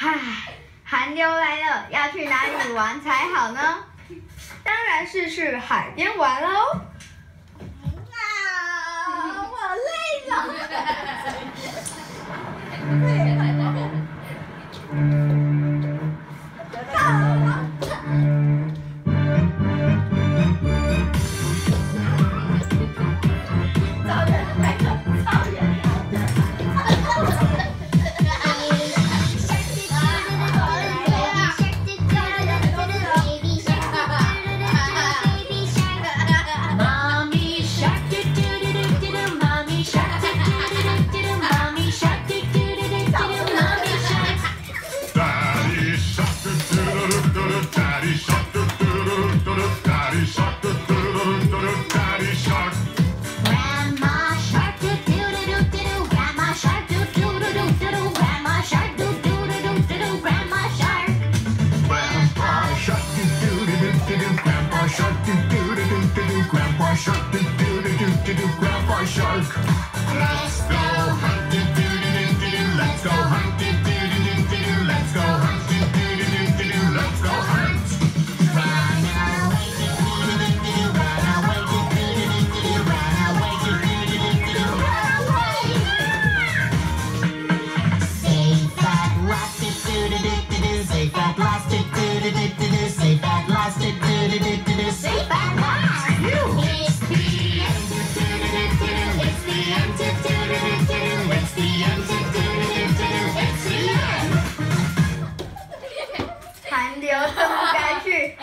唉，寒流来了，要去哪里玩才好呢？当然是去海边玩喽。啊，我累了。Shark. Rest 我更不该去。